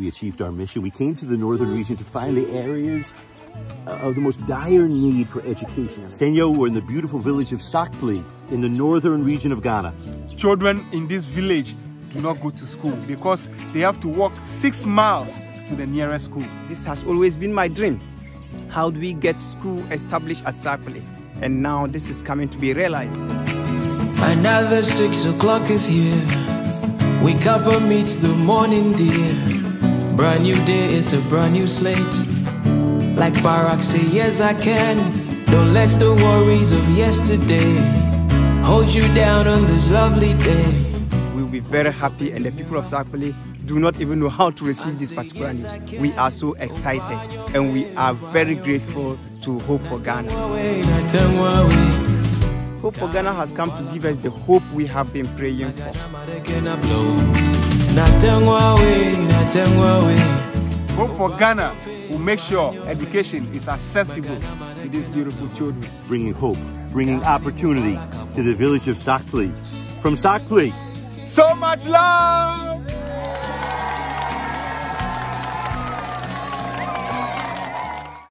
we achieved our mission. We came to the northern region to find the areas uh, of the most dire need for education. Senyo, we're in the beautiful village of Sakpli in the northern region of Ghana. Children in this village do not go to school because they have to walk six miles to the nearest school. This has always been my dream. How do we get school established at Sakpli? And now this is coming to be realized. Another six o'clock is here. Wake up and meet the morning dear. Brand new day, it's a brand new slate. Like Barack say, yes I can. Don't let the worries of yesterday hold you down on this lovely day. We'll be very happy and the people of Sakpali do not even know how to receive this particular news. We are so excited and we are very grateful to Hope for Ghana. Hope for Ghana has come to give us the hope we have been praying for. Hope eh? for Ghana will make sure education is accessible to these beautiful children. Bringing hope, bringing opportunity to the village of Sakpli. From Sakpli, so much love!